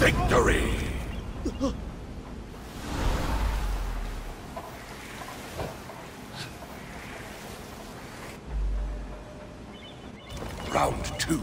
Victory! Round two.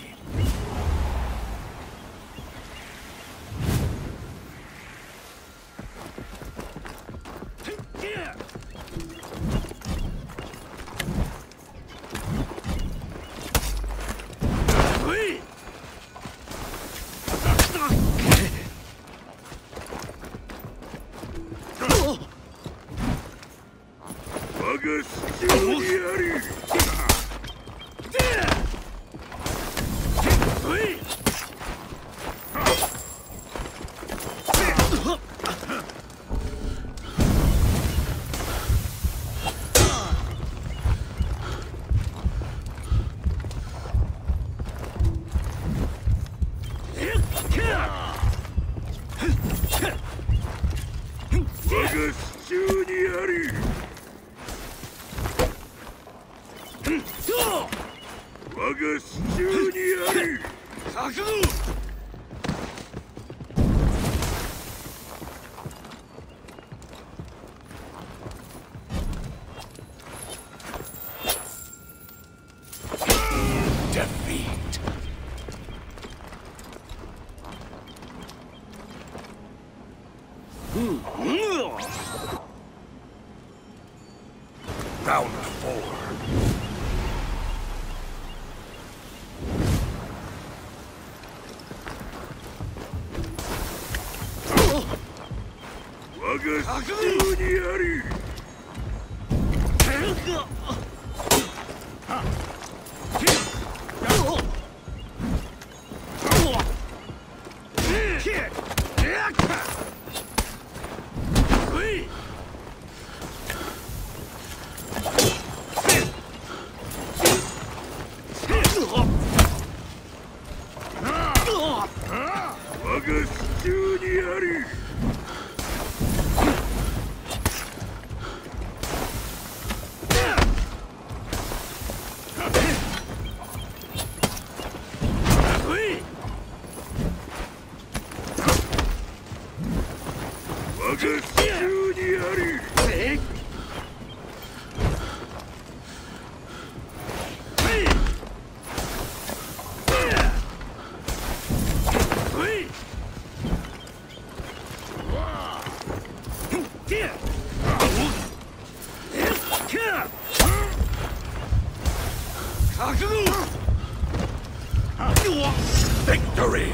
ぐ死をにあり。が地中にある覚悟うん、うんが空にあり。Victory!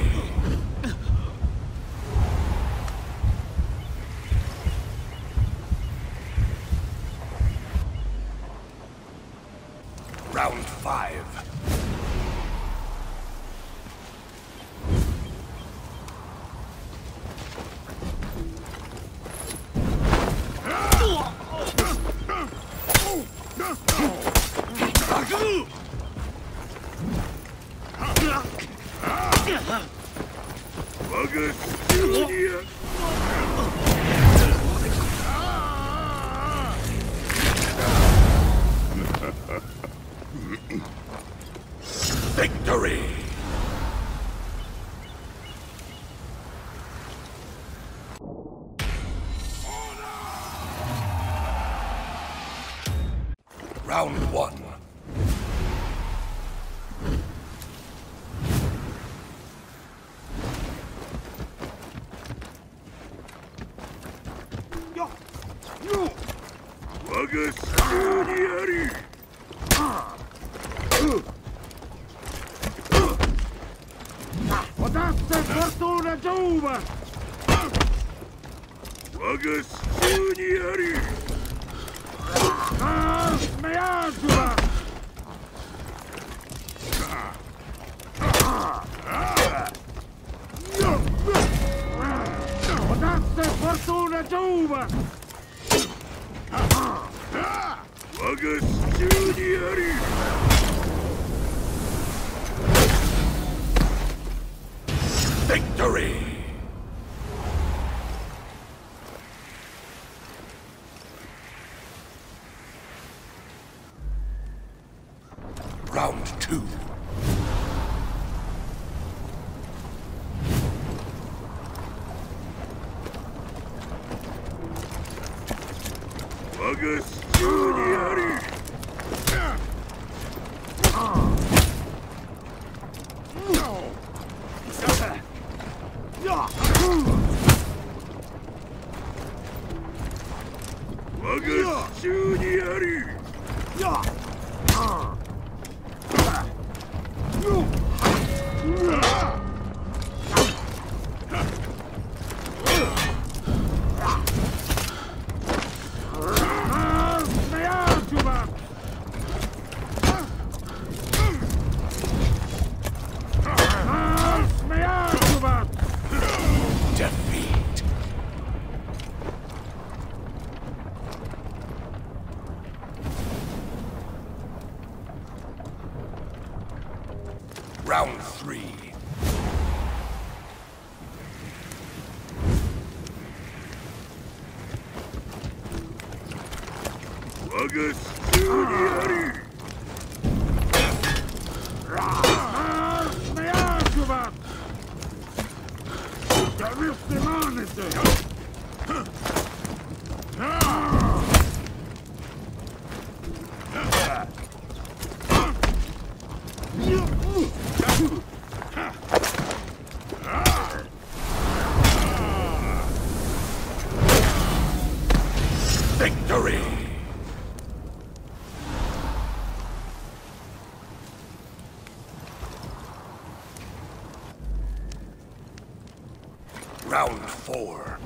Victory! Order! Round one. 我が奇襲にあり。私たちそうなジョーバ我が奇襲にあり。Hans Meazu! が必要にあり。我が手中にあり Round three. Augustinieri! Round four.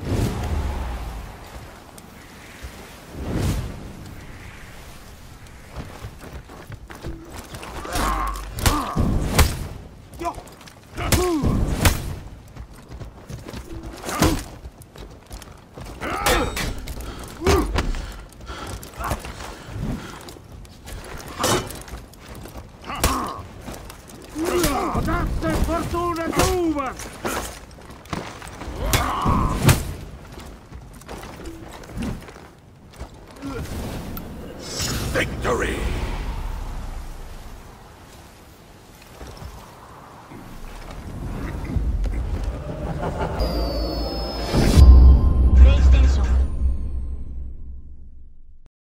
Victory!